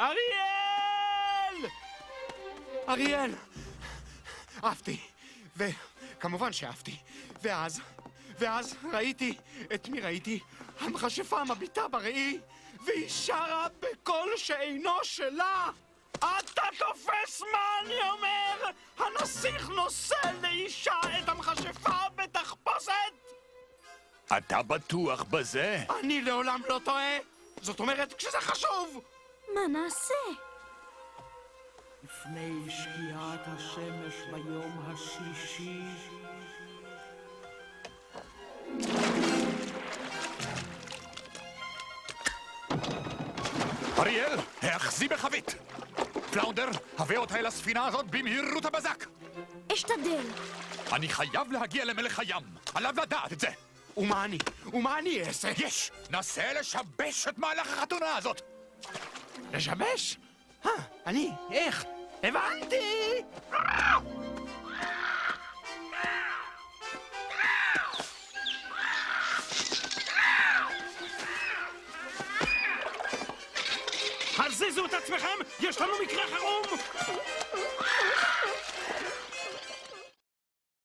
אריאל! אריאל! עפתי, וכמובן שעפתי. ואז, ואז ראיתי, את מי ראיתי? המכשפה מביטה בראי, והיא שרה בקול שאינו שלה! אתה תופס מה אני אומר? הנסיך נושא לאישה את המכשפה בתחפושת! אתה בטוח בזה? אני לעולם לא טועה! זאת אומרת, כשזה חשוב! מה נעשה? לפני שקיעת השמש ביום השלישי אריאל, האחזי בחבית! פלאונדר, הבא אותה אל הספינה הזאת במהירות הבזק! אשתדל. אני חייב להגיע למלך הים, עליו לדעת את זה! ומה אני? ומה אני אעשה? יש! נסה לשבש את מהלך החתונה הזאת! לשבש? אה, אני? איך? הבנתי! הזיזו את עצמכם! יש לנו מקרה חירום!